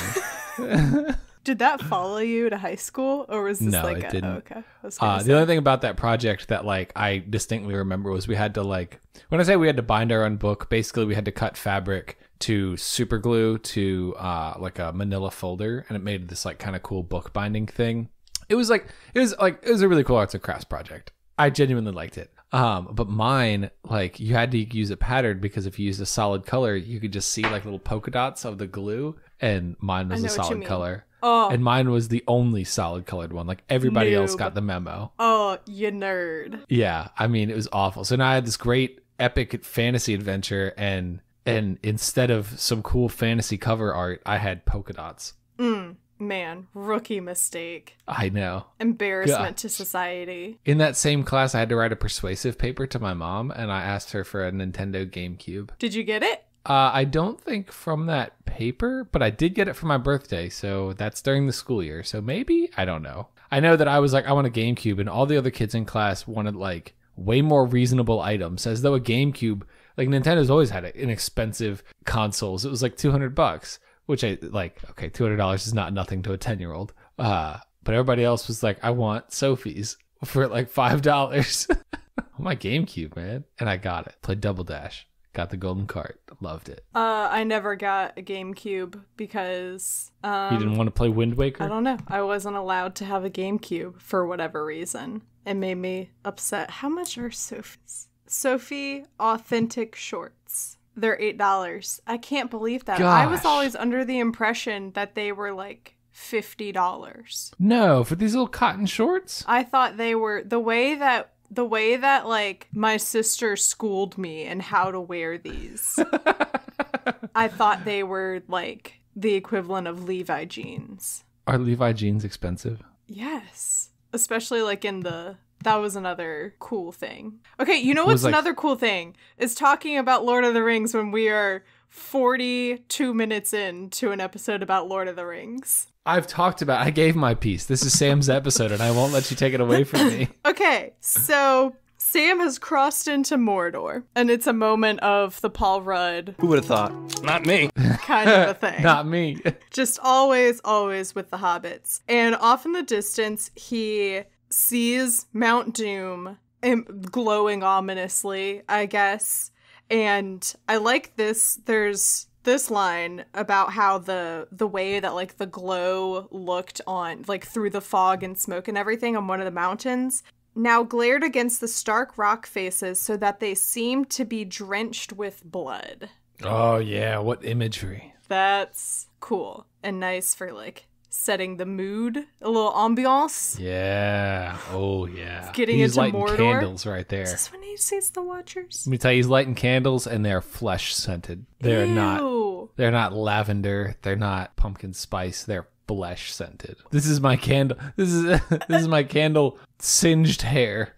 Did that follow you to high school, or was this No, like it a, didn't. oh, okay? I was gonna Uh, the only thing about that project that like I distinctly remember was we had to like when I say we had to bind our own book, basically we had to cut fabric to super glue to uh, like a manila folder and it made this like kind of cool book binding thing. It was like it was like it was a really cool arts and crafts project. I genuinely liked it. Um, but mine, like you had to use a pattern because if you used a solid color, you could just see like little polka dots of the glue, and mine was a solid color. Oh. And mine was the only solid colored one. Like everybody else got the memo. oh, you nerd. Yeah, I mean it was awful. So now I had this great epic fantasy adventure, and and instead of some cool fantasy cover art, I had polka dots. Mm, man, rookie mistake. I know. Embarrassment God. to society. In that same class, I had to write a persuasive paper to my mom, and I asked her for a Nintendo GameCube. Did you get it? Uh, I don't think from that paper, but I did get it for my birthday, so that's during the school year. So maybe I don't know. I know that I was like, I want a GameCube, and all the other kids in class wanted like way more reasonable items, as though a GameCube, like Nintendo's always had inexpensive consoles. It was like two hundred bucks, which I like. Okay, two hundred dollars is not nothing to a ten year old. Uh, but everybody else was like, I want Soffe's for like five dollars. my GameCube, man, and I got it. Played Double Dash. Got the golden cart. Loved it. Uh, I never got a GameCube because um, You didn't want to play Wind Waker? I don't know. I wasn't allowed to have a GameCube for whatever reason. It made me upset. How much are Soffe's? Sophie Authentic Shorts. They're eight dollars. I can't believe that. I was always under the impression that they were like fifty dollars. No, for these little cotton shorts? I thought they were the way that the way that like my sister schooled me and how to wear these. I thought they were like the equivalent of Levi jeans. Are Levi jeans expensive? Yes. Especially like in the that was another cool thing. Okay, you know what's like- another cool thing? Is talking about Lord of the Rings when we are 42 minutes into an episode about Lord of the Rings. I've talked about I gave my piece. This is Sam's episode and I won't let you take it away from me. Okay, so Sam has crossed into Mordor, and it's a moment of the Paul Rudd Who would have thought? Not me. kind of a thing. Not me. just always, always with the hobbits. And off in the distance, he sees Mount Doom um, glowing ominously, I guess. And I like this. There's this line about how the the way that like the glow looked on like through the fog and smoke and everything on one of the mountains now glared against the stark rock faces so that they seemed to be drenched with blood Oh yeah, what imagery. that's cool and nice for like setting the mood, a little ambiance. Yeah. Oh yeah. Getting he's into lighting Mordor. candles right there. Is this when he sees the Watchers? Let me tell you, he's lighting candles and they're flesh scented. They're not. They're not lavender. They're not pumpkin spice. They're flesh scented. This is my candle. This is this is my candle singed hair.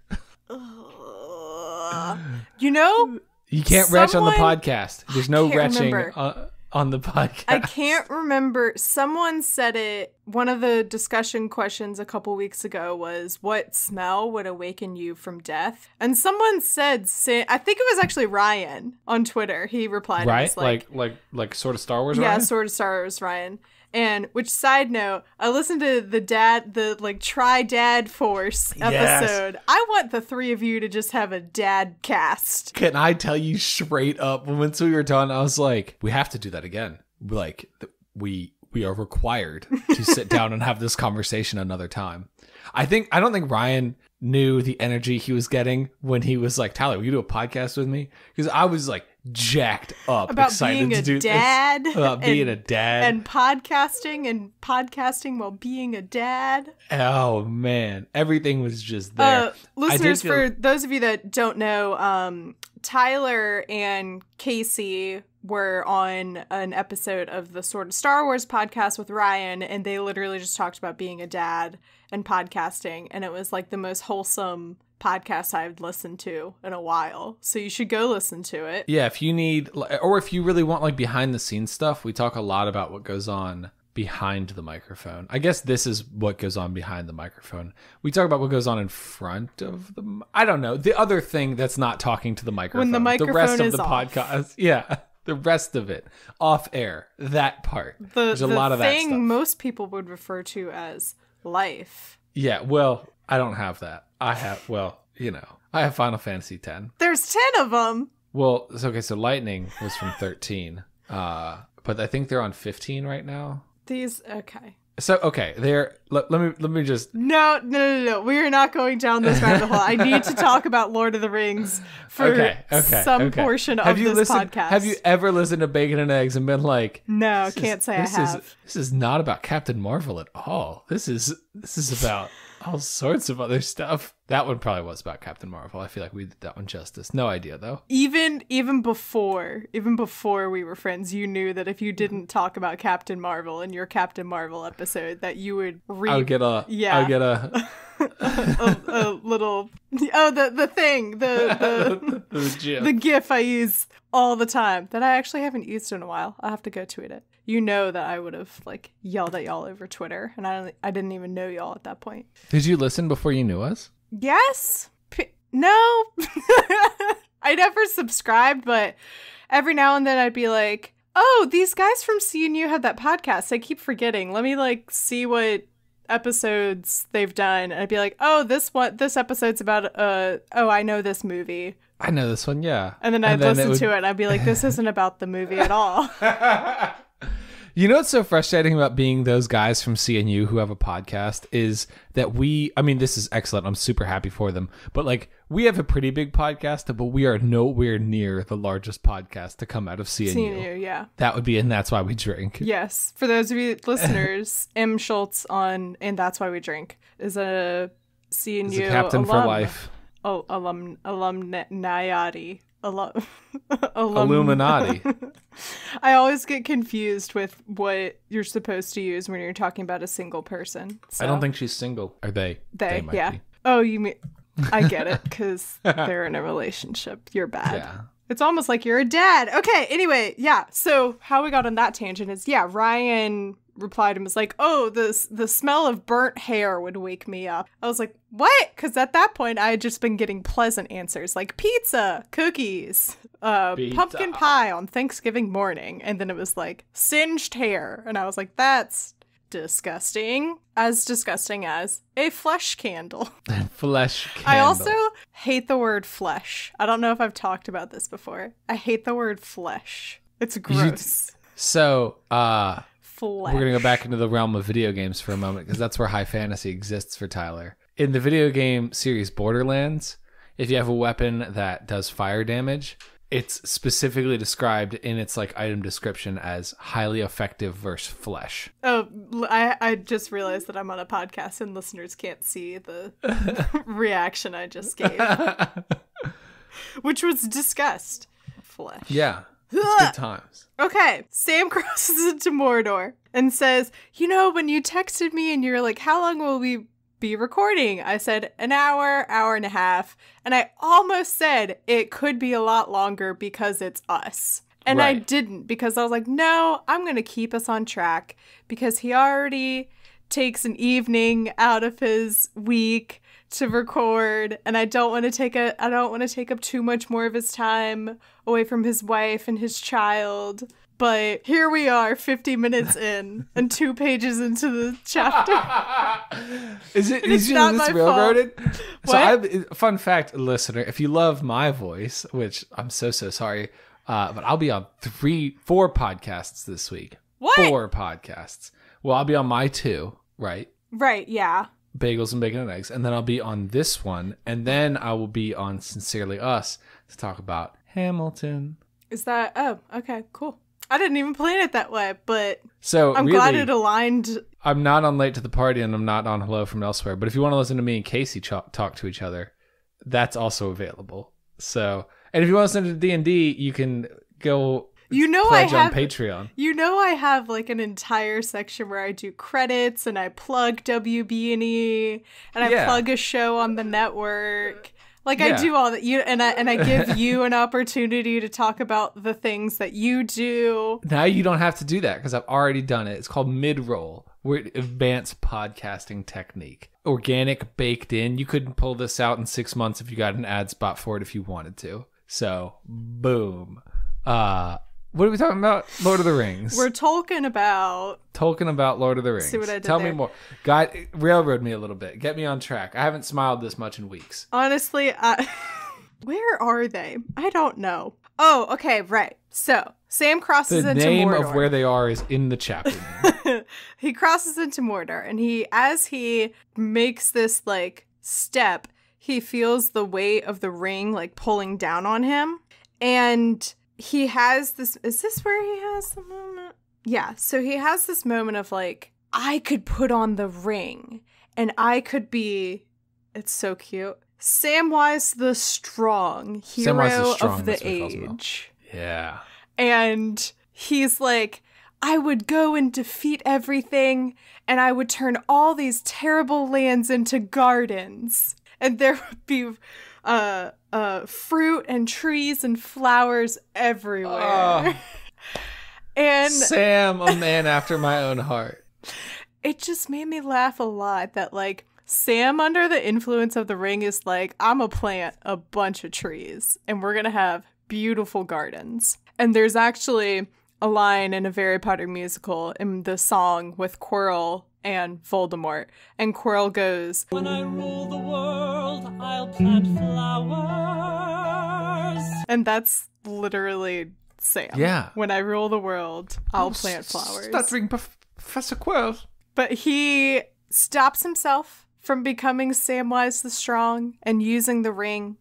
You know, You can't retch on the podcast. There's no retching remember. Uh, on, the podcast. I can't remember. Someone said it. One of the discussion questions a couple weeks ago was, "What smell would awaken you from death?" And someone said, "I think it was actually Ryan on Twitter." He replied, right? was Like, like like sort of Star Wars. yeah, Ryan? sort of Star Wars Ryan. And which side note, I listened to the dad, the like try dad force Yes. episode. I want the three of you to just have a dad cast. Can I tell you straight up? Once we were done, I was like, we have to do that again. Like we we are required to sit down and have this conversation another time. I think I don't think Ryan knew the energy he was getting when he was like, Tyler, will you do a podcast with me? Because I was like jacked up, About excited being to do dad this. About being a dad. And podcasting and podcasting while being a dad. oh man, everything was just there. Uh, listeners, feel- for those of you that don't know, um, Tyler and Casey were on an episode of the sort of Star Wars podcast with Ryan, and they literally just talked about being a dad and podcasting, and it was like the most wholesome podcast I've listened to in a while. So you should go listen to it. Yeah, if you need, or if you really want like behind the scenes stuff, we talk a lot about what goes on behind the microphone. I guess this is what goes on behind the microphone. We talk about what goes on in front of the. I don't know the other thing that's not talking to the microphone. When the microphone the rest microphone of the off. podcast, yeah, the rest of it off air. That part. The, There's a the lot of that thing stuff. most people would refer to as life. yeah, well, I don't have that. I have well, you know, I have Final Fantasy X. There's 10 of them. Well, okay. So Lightning was from 13, uh, but I think they're on 15 right now. These, okay. So okay, there. Let, let me let me just. No, no, no, no. We are not going down this rabbit hole. I need to talk about Lord of the Rings for Okay, okay, some okay. portion have of you this listened, podcast. Have you ever listened to Bacon and Eggs and been like, No, can't say I this have. Is, this is not about Captain Marvel at all. This is this is about all sorts of other stuff. That one probably was about Captain Marvel. I feel like we did that one justice. No idea though. even even before even before we were friends, you knew that if you didn't talk about Captain Marvel in your Captain Marvel episode, that you would read I would get a. Yeah. I'll get a. a, a little oh the the thing the the the gif. the gif I use all the time that I actually haven't used in a while. I'll have to go tweet it. You know that I would have like yelled at y'all over Twitter, and I I didn't even know y'all at that point. Did you listen before you knew us? Yes, P- no, I never subscribed, but every now and then I'd be like, "Oh, these guys from CNU had that podcast." I keep forgetting. Let me like see what episodes they've done. And I'd be like, "Oh, this one, this episode's about uh, oh, I know this movie." I know this one. Yeah. And then I'd listen would- to it and I'd be like, this isn't about the movie at all. You know what's so frustrating about being those guys from CNU who have a podcast is that we, I mean, this is excellent. I'm super happy for them. But like, we have a pretty big podcast, but we are nowhere near the largest podcast to come out of CNU. CNU, yeah. That would be, and that's why we drink. Yes. For those of you listeners, Em Schulz on And That's Why We Drink is a CNU He's a captain for life. Oh, alum, alumniati. Alum, alum, Illuminati. I always get confused with what you're supposed to use when you're talking about a single person. I don't think she's single. Are they? they, might yeah. be. Oh, you mean I get it because they're in a relationship. You're bad. Yeah. It's almost like you're a dad. Okay, anyway, yeah. So how we got on that tangent is yeah, Ryan replied and was like, "Oh, the the smell of burnt hair would wake me up." I was like, "What?" Because at that point, I had just been getting pleasant answers like pizza, cookies, uh, Pizza. pumpkin pie on Thanksgiving morning, and then it was like singed hair, and I was like, "That's disgusting." As disgusting as a flesh candle. Flesh. I also hate the word flesh. I don't know if I've talked about this before. I hate the word flesh. It's gross. So, uh, flesh. we're gonna go back into the realm of video games for a moment because that's where high fantasy exists for Tyler. In the video game series Borderlands, if you have a weapon that does fire damage, it's specifically described in its like item description as highly effective versus flesh. Oh, I, I just realized that I'm on a podcast and listeners can't see the reaction I just gave, which was disgust. Flesh. Yeah, it's good times. Okay, Sam crosses into Mordor and says, You know, when you texted me and you're like, How long will we be recording? I said, An hour, hour and a half. And I almost said it could be a lot longer because it's us. And I didn't because I was like, No, I'm going to keep us on track because he already takes an evening out of his week to record and I don't want to take a I don't want to take up too much more of his time away from his wife and his child. But here we are 50 minutes in and two pages into the chapter. Is it? Is you not this railroaded? So? I, fun fact, listener, if you love my voice, which I'm so so sorry, uh, but I'll be on three, four podcasts this week. What? Four podcasts. Well, I'll be on my two, right? Right, yeah. Bagels and bacon and eggs, and then I'll be on this one, and then I will be on Sincerely Us to talk about Hamilton. Is that Oh, okay, cool. I didn't even plan it that way, but So I'm really, glad it aligned. I'm not on late to the party, and I'm not on Hello from Elsewhere. But if you want to listen to me and Casey ch- talk to each other, that's also available. So, and if you want to listen to D and D, you can go You know I have on Patreon. You know I have like an entire section where I do credits and I plug WBNE and I Yeah. plug a show on the network. Like I do all that you and I and I give you an opportunity to talk about the things that you do. Now you don't have to do that because I've already done it. It's called mid roll. We're advanced podcasting technique. Organic baked in. You couldn't pull this out in six months if you got an ad spot for it if you wanted to. So boom. Uh what are we talking about? Lord of the Rings. We're talking about talking about Lord of the Rings. See what I did Tell there? me more. Guide railroad me a little bit. Get me on track. I haven't smiled this much in weeks. honestly I Where are they? I don't know. Oh, okay, right. So, Sam crosses The into name Mordor. of where they are is in the chapter. he crosses into Mordor and he as he makes this like step, he feels the weight of the ring like pulling down on him and he has this is this where he has the moment? Yeah, so he has this moment of like I could put on the ring and I could be it's so cute. Samwise the strong, hero the Strong, of the that's what he calls him. age yeah. and he's like I would go and defeat everything and I would turn all these terrible lands into gardens and there would be uh uh fruit and trees and flowers everywhere. Oh. and Sam, a man after my own heart. it just made me laugh a lot that like Sam under the influence of the ring is like I'm a plant a bunch of trees and we're going to have beautiful gardens. And there's actually a line in a Harry Potter musical in the song with Quirrell and Voldemort and Quirrell goes When I rule the world, I'll plant flowers. and that's literally Sam. Yeah. When I rule the world, I'll plant flowers. Stuttering Prof- Professor Quirrell. But he stops himself from becoming Samwise the Strong and using the ring.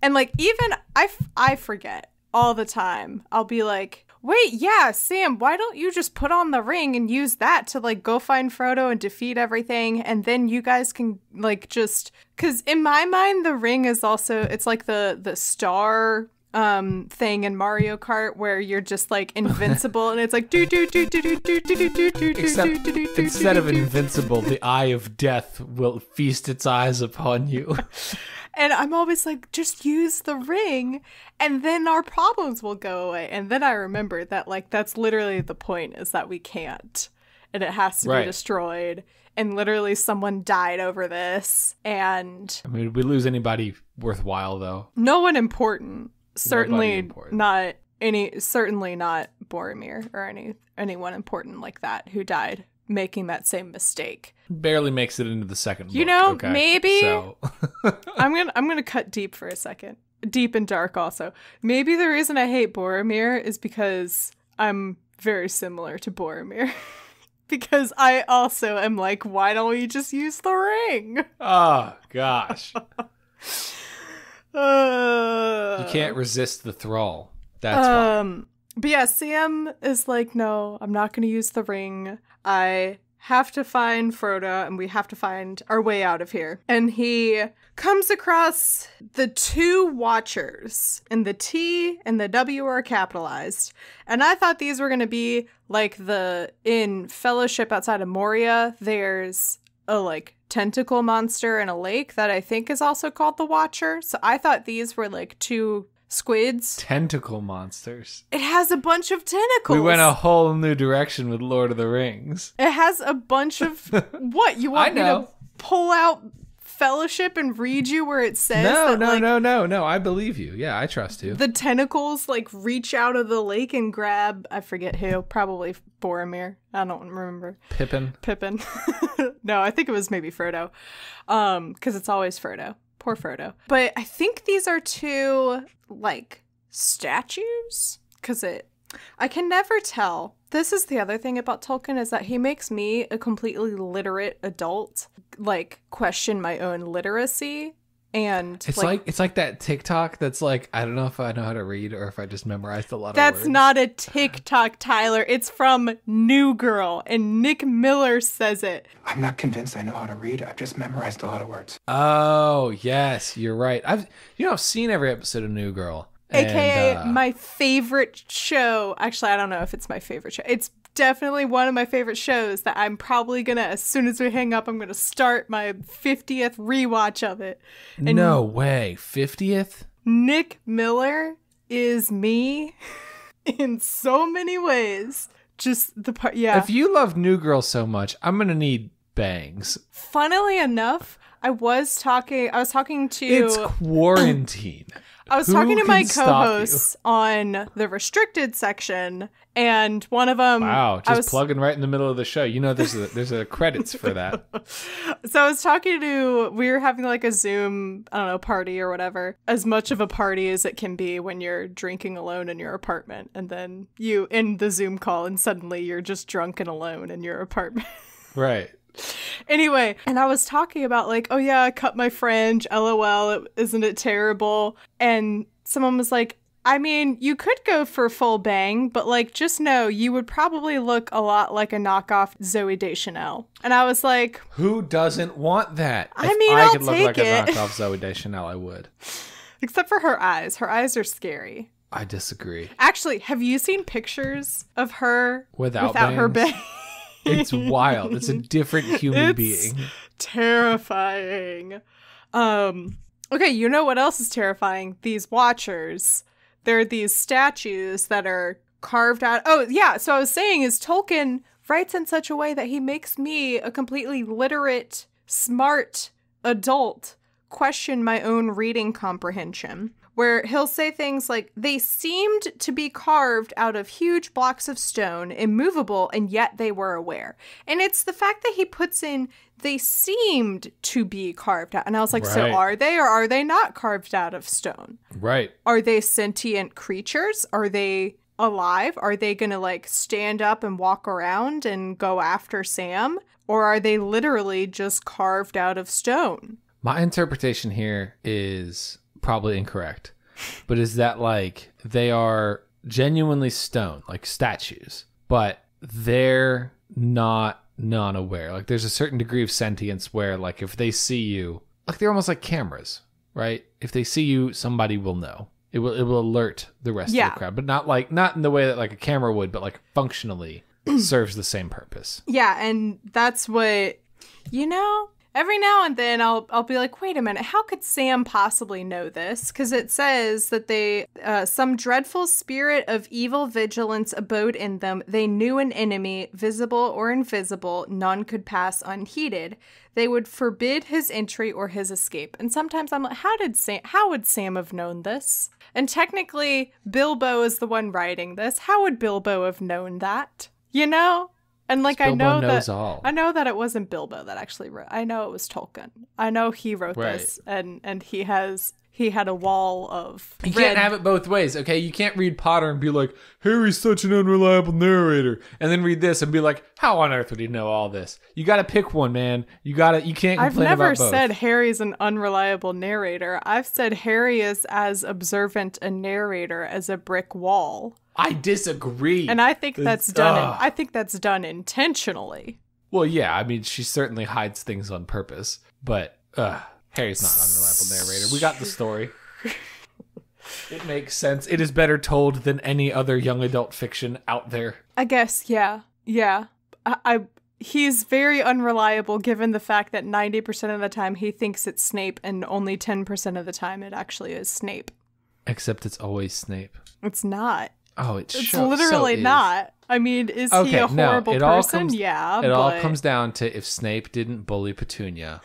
And like even I f- I forget all the time. I'll be like, "Wait, yeah, Sam, why don't you just put on the ring and use that to like go find Frodo and defeat everything and then you guys can like just cuz in my mind the ring is also it's like the the star um thing in Mario Kart where you're just like invincible and it's like do do do do do do do do do Except do, instead of invincible, the eye of death will feast its eyes upon you. And I'm always like, just use the ring and then our problems will go away. And then I remember that, like, that's literally the point is that we can't. and it has to Right. be destroyed. And literally, someone died over this, and I mean, we lose anybody worthwhile though? no one important. Certainly not any. Certainly not Boromir or any anyone important like that who died making that same mistake. Barely makes it into the second. You book, know, okay? maybe- So I'm gonna I'm gonna cut deep for a second. Deep and dark also. Maybe the reason I hate Boromir is because I'm very similar to Boromir. because I also am like, why don't we just use the ring? oh gosh, Uh, you can't resist the thrall. That's why. um but yeah, Sam is like, no, I'm not gonna use the ring. I have to find Frodo and we have to find our way out of here. And he comes across the two watchers, and the T and the W are capitalized. And I thought these were gonna be like the in Fellowship outside of Moria, there's a like tentacle monster in a lake that I think is also called the Watcher. So I thought these were like two squids. Tentacle monsters. It has a bunch of tentacles. We went a whole new direction with Lord of the Rings. It has a bunch of what you want I me to pull out Fellowship and read you where it says No, that, no, like, no, no, no. I believe you. Yeah, I trust you. the tentacles like reach out of the lake and grab I forget who, probably Boromir. I don't remember. Pippin. Pippin. no, I think it was maybe Frodo. Um, because it's always Frodo. Poor Frodo. But I think these are two like statues. Cause it I can never tell. This is the other thing about Tolkien is that he makes me, a completely literate adult, like question my own literacy. And It's like, it's like that TikTok that's like I don't know if I know how to read or if I just memorized a lot of words. That's not a TikTok, Tyler. It's from New Girl, and Nick Miller says it. I'm not convinced I know how to read. I've just memorized a lot of words. Oh yes, you're right. I've you know I've seen every episode of New Girl. And, aka uh, my favorite show. Actually, I don't know if it's my favorite show. It's definitely one of my favorite shows that I'm probably gonna, as soon as we hang up, I'm gonna start my 50th rewatch of it. And no way. Fiftieth? Nick Miller is me in so many ways. Just the part, yeah. If you love New Girl so much, I'm gonna need bangs. Funnily enough, I was talking. I was talking to. It's quarantine. I was Who talking to my can stop you? co-hosts on the restricted section, and one of them. Wow, just I was, plugging right in the middle of the show. You know, there's a there's a credits for that. So I was talking to. We were having like a Zoom, I don't know, party or whatever. As much of a party as it can be when you're drinking alone in your apartment, and then you in the Zoom call, and suddenly you're just drunk and alone in your apartment. Right. Anyway, and I was talking about like, oh yeah, I cut my fringe. LOL, isn't it terrible? And someone was like, I mean, you could go for full bang, but like, just know you would probably look a lot like a knockoff Zooey Deschanel. And I was like, Who doesn't want that? I If mean, I I'll could look like it. a knockoff Zooey Deschanel, I would. except for her eyes. Her eyes are scary. I disagree. Actually, have you seen pictures of her Without without her bang? It's wild. It's a different human It's being. terrifying. Um okay, you know what else is terrifying? These watchers. They're these statues that are carved out. Oh, yeah, so I was saying is Tolkien writes in such a way that he makes me a completely literate, smart adult question my own reading comprehension. Where he'll say things like, they seemed to be carved out of huge blocks of stone, immovable, and yet they were aware. And it's the fact that he puts in, they seemed to be carved out. And I was like, so are they or are they not carved out of stone? Right. Are they sentient creatures? Are they alive? Are they going to like stand up and walk around and go after Sam? Or are they literally just carved out of stone? My interpretation here is probably incorrect, but is that like they are genuinely stone, like statues, but they're not non aware. Like there's a certain degree of sentience where, like, if they see you, like they're almost like cameras, right? If they see you, somebody will know. It will it will alert the rest Yeah. of the crowd, but not like not in the way that like a camera would, but like functionally serves the same purpose. Yeah, and that's what you know. Every now and then I'll I'll be like, wait a minute, how could Sam possibly know this? Because it says that they uh, some dreadful spirit of evil vigilance abode in them. They knew an enemy, visible or invisible, none could pass unheeded. They would forbid his entry or his escape. And sometimes I'm like, how did Sam? How would Sam have known this? And technically, Bilbo is the one writing this. How would Bilbo have known that? You know. And like I know that all. I know that it wasn't Bilbo that actually wrote. I know it was Tolkien. I know he wrote Right. this, and and he has he had a wall of. You red- can't have it both ways, okay? You can't read Potter and be like, Harry's such an unreliable narrator, and then read this and be like, how on earth would he know all this? You got to pick one, man. You got to. You can't I've never said Harry's an unreliable narrator. I've said Harry is as observant a narrator as a brick wall, I disagree. and I think that's done. In, I think that's done intentionally. well, yeah. I mean, she certainly hides things on purpose, but uh, Harry's not an unreliable narrator. We got the story. It makes sense. It is better told than any other young adult fiction out there. I guess, yeah, yeah. I, I he's very unreliable given the fact that ninety percent of the time he thinks it's Snape, and only ten percent of the time it actually is Snape. Except it's always Snape. It's not. Oh, it's It's sho- literally so not. I mean, is he Okay, a no, horrible it all person? comes- yeah, It all comes down to if Snape didn't bully Petunia,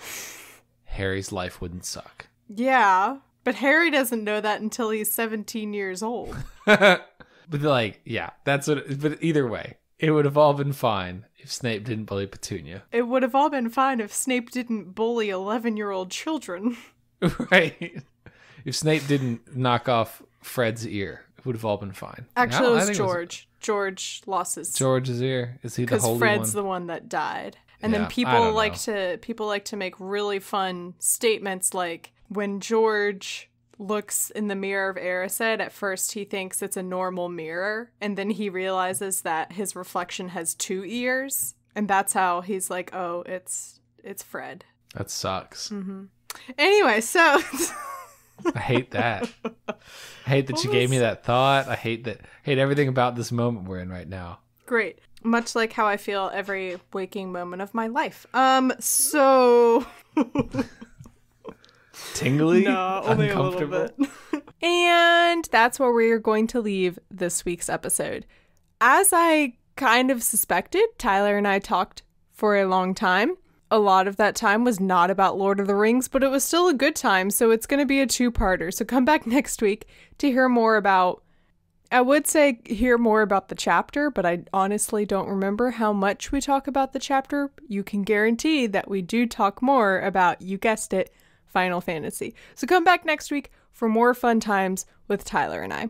Harry's life wouldn't suck. yeah. But Harry doesn't know that until he's seventeen years old. but like, yeah, that's what. But either way, it would have all been fine if Snape didn't bully Petunia, It would have all been fine if Snape didn't bully eleven-year-old children. right? If Snape didn't knock off Fred's ear, would have all been fine. Actually, No, it was George. George lost his George's ear. Is he the because holy Fred's one? the one that died. And Yeah, then people like to people like to make really fun statements like when George looks in the mirror of Erised, at first he thinks it's a normal mirror, and then he realizes that his reflection has two ears, and that's how he's like, "Oh, it's it's Fred." That sucks. Mm-hmm. Anyway, so I hate that. I hate that you gave me that thought. I hate that. Hate everything about this moment we're in right now. great. Much like how I feel every waking moment of my life. Um, so Tingly. No, only a little uncomfortable? bit. and that's where we are going to leave this week's episode. As I kind of suspected, Tyler and I talked for a long time. A lot of that time was not about Lord of the Rings, but it was still a good time, so it's going to be a two parter. So come back next week to hear more about. I would say hear more about the chapter, but I honestly don't remember how much we talk about the chapter. You can guarantee that we do talk more about, you guessed it, Final Fantasy. So come back next week for more fun times with Tyler and I.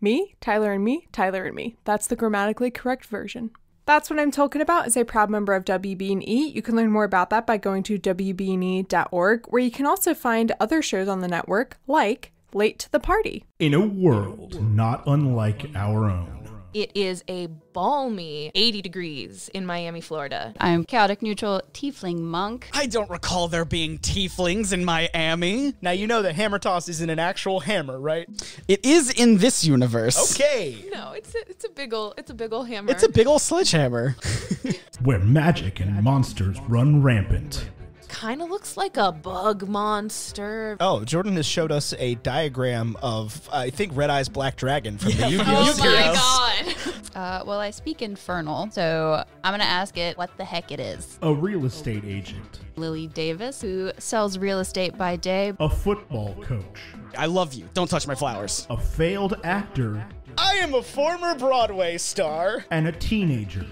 Me, Tyler and me, Tyler and me. That's the grammatically correct version. That's What I'm Tolkien About as a proud member of WBNE. You can learn more about that by going to wbne.org, where you can also find other shows on the network like Late to the Party. In a world not unlike our own. It is a balmy 80 degrees in Miami, Florida. I'm chaotic neutral tiefling monk. I don't recall there being tieflings in Miami. Now you know that hammer toss isn't an actual hammer, right? It is in this universe. Okay. No, it's a, it's a big ol' it's a big ol' hammer. It's a big old sledgehammer. Where magic and monsters run rampant. Kind of looks like a bug monster. Oh, Jordan has showed us a diagram of, I think, Red-Eyes Black Dragon from the Yu-Gi-Oh! Oh my god. Uh, well, I speak infernal, so I'm gonna ask it what the heck it is. A real estate agent. Lily Davis, who sells real estate by day. A football coach. I love you. Don't touch my flowers. A failed actor. I am a former Broadway star. And a teenager.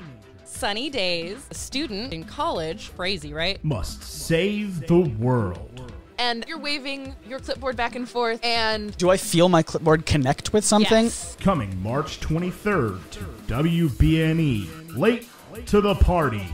Sunny days, a student in college, crazy, right? Must save the world. And you're waving your clipboard back and forth, and Do I feel my clipboard connect with something? Yes. Coming March 23rd to WBNE. Late to the party.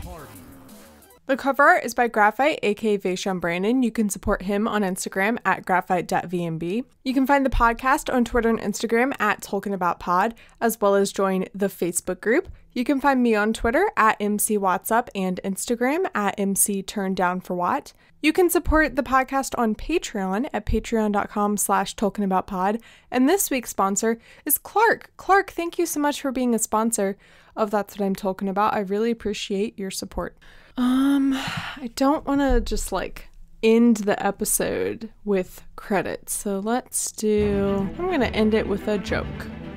The cover art is by Graphite, aka Vaishon Brandon. You can support him on Instagram at graphite.vmb. You can find the podcast on Twitter and Instagram at TolkienAboutPod, as well as join the Facebook group. You can find me on Twitter at MCWattsUp and Instagram at MC Turned for What. You can support the podcast on Patreon at patreon.com slash TolkienAboutPod. And this week's sponsor is Clark. Clark, thank you so much for being a sponsor of That's What I'm Tolkien About. I really appreciate your support. Um, I don't want to just like end the episode with credits. So let's do. I'm going to end it with a joke.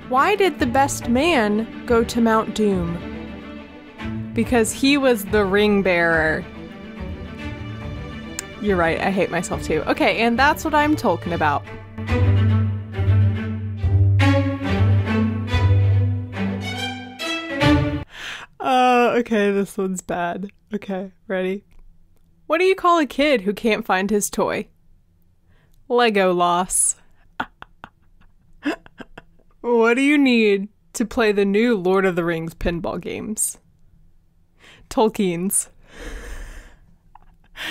Why did the best man go to Mount Doom? Because he was the ring bearer. You're right, I hate myself too. Okay, and that's what I'm talking about. Uh, okay, this one's bad. Okay, ready? What do you call a kid who can't find his toy? Lego loss. What do you need to play the new Lord of the Rings pinball games? Tolkien's.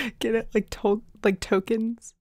Get it? Like tol- like tokens?